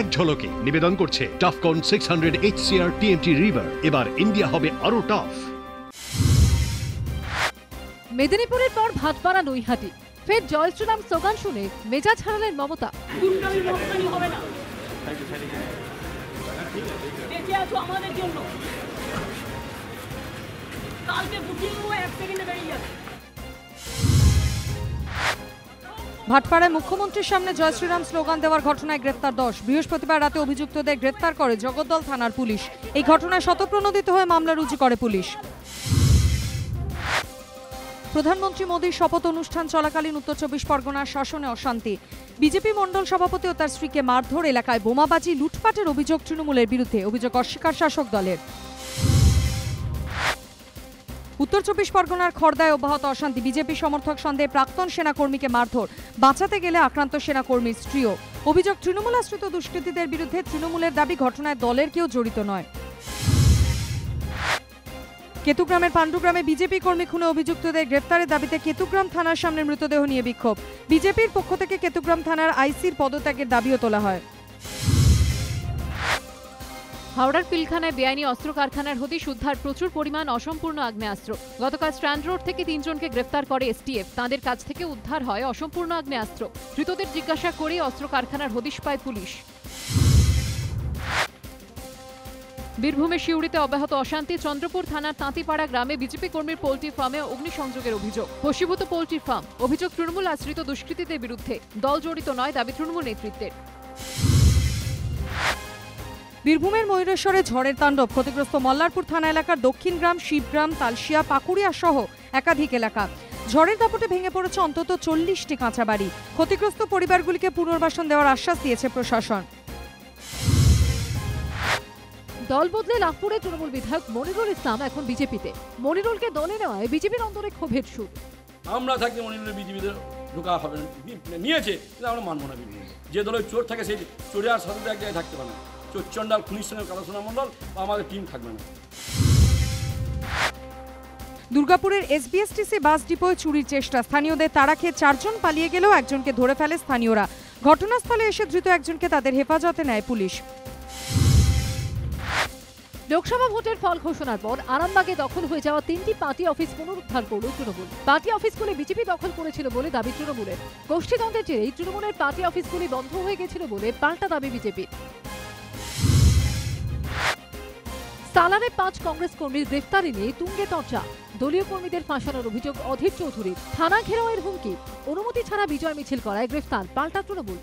এক ঝলকে নিবেদন করছে Tufcon six hundred H CR TMT river এবার ইন্ডিয়া হবে আরও টাফ মেদিনীপুরের পর ভাটপাড়া নৈহাটি। ফের জয় শ্রীরাম স্লোগান শুনে মেজাজ হারালেন মমতা। আমাদের জন্য। কালকে বুকিং ও এক সেকেন্ডে বেরিয়ে যাবে। ভাটপাড়ায় মুখ্যমন্ত্রীর সামনে জয় শ্রীরাম স্লোগান দেওয়ার ঘটনায় গ্রেপ্তার দশ। বৃহস্পতিবার রাতে অভিযুক্তদের গ্রেফতার করে জগদ্দল থানার পুলিশ। এই ঘটনায় শতপ্রণোদিত হয়ে মামলা রুজু করে পুলিশ। প্রধানমন্ত্রী মোদীর শপথ অনুষ্ঠান চলাকালীন উত্তর চব্বিশ পরগনার শাসনে অশান্তি। বিজেপি মণ্ডল সভাপতি ও তার স্ত্রীকে মারধর এলাকায় বোমাবাজি, লুটপাটের অভিযোগ তৃণমূলের বিরুদ্ধে। অভিযোগ অস্বীকার শাসক দলের। উত্তর চব্বিশ পরগনার খর্দায় অব্যাহত অশান্তি। বিজেপি সমর্থক সন্দেহে প্রাক্তন সেনাকর্মীকে মারধর। বাঁচাতে গেলে আক্রান্ত সেনাকর্মীর স্ত্রীও। অভিযোগ, তৃণমূল আশ্রিত দুষ্কৃতীদের বিরুদ্ধে তৃণমূলের দাবি ঘটনায় দলের কেউ জড়িত নয়। কেতুগ্রামের পাণ্ডুগ্রামে বিজেপি কর্মী খুনে অভিযুক্তদের গ্রেপ্তারের দাবিতে কেতুগ্রাম থানার সামনে মৃতদেহ নিয়ে বিক্ষোভ। বিজেপির পক্ষ থেকে কেতুগ্রাম থানার আইসির পদত্যাগের দাবিও তোলা হয়। হাওড়ার পিলখানায় বেআইনি অস্ত্র কারখানার হদিশ উদ্ধার, প্রচুর পরিমাণ অসম্পূর্ণ আগ্নেয়াস্ত্র। গতকাল স্ট্র্যান্ড রোড থেকে তিনজনকে গ্রেফতার করে এসটিএফ। তাদের কাছ থেকে উদ্ধার হয় অসম্পূর্ণ আগ্নেয়াস্ত্র। ধৃতদের জিজ্ঞাসা করে অস্ত্র কারখানার হদিশ পায় পুলিশ। বীরভূমের শিউড়িতে অব্যাহত অশান্তি চন্দ্রপুর থানার তাঁতিপাড়া গ্রামে বিজেপি কর্মীর পোলট্রি ফার্মে অগ্নিসংযোগের অভিযোগ। বশীভূত পোল্ট্রি ফার্ম। অভিযোগ, তৃণমূল আশ্রিত দুষ্কৃতীদের বিরুদ্ধে। দল জড়িত নয় দাবি তৃণমূল নেতৃত্বের। বীরভূমের ময়ূরেশ্বরে ঝড়ের তাণ্ডব। ক্ষতিগ্রস্ত মল্লারপুর থানা এলাকার দক্ষিণ গ্রাম শিবগ্রাম তালশিয়া পাকুড়িয়া সহ একাধিক এলাকা। ঝড়ের দাপটে ভেঙে পড়েছে অন্তত চল্লিশটি কাঁচা বাড়ি ক্ষতিগ্রস্ত পরিবারগুলিকে পুনর্বাসন দেওয়ার আশ্বাস দিয়েছে প্রশাসন। দল বদলে লাভপুরে তৃণমূল বিধায়ক মনিরুল ইসলাম এখন বিজেপিতে। মনিরুলকে দলে নেওয়ায় বিজেপির অন্তরে ক্ষোভের সুর। আমরা থাকি মনিরুলের বিজেপিতে ঢোকা হবে নিয়েছে আমরা মানবো না যে দলের চোর থাকে সেই চোরে আর সাথে এক জায়গায় থাকতে পারে না। চন্ডাল খুনির সঙ্গে কালাসোনা মণ্ডল বা আমাদের টিম থাকবে না। দুর্গাপুরের এসবিএসটিসি বাস ডিপোয় চুরির চেষ্টা। স্থানীয়দের তাড়া খেয়ে চারজন পালিয়ে গেলেও একজনকে ধরে ফেলে স্থানীয়রা। ঘটনাস্থলে এসে ধৃত একজনকে তাদের হেফাজতে নেয় পুলিশ। লোকসভা ভোটের ফল ঘোষণার পর আরামবাগে দখল হয়ে যাওয়া তিনটি পার্টি অফিস পুনরুদ্ধার করল তৃণমূল। পার্টি অফিসগুলি বিজেপি দখল করেছিল বলে দাবি তৃণমূলের। গোষ্ঠীদ্বন্দ্বের জেরেই তৃণমূলের পার্টি অফিসগুলি বন্ধ হয়ে গেছিল বলে পাল্টা দাবি বিজেপির সালারে পাঁচ কংগ্রেস কর্মীর গ্রেফতারি নিয়ে তুঙ্গে চর্চা দলীয় কর্মীদের ফাঁসানোর অভিযোগ অধীর চৌধুরীর। থানা ঘেরাওয়ের হুমকি। অনুমতি ছাড়া বিজয় মিছিল করায় গ্রেফতার, পাল্টা তৃণমূল।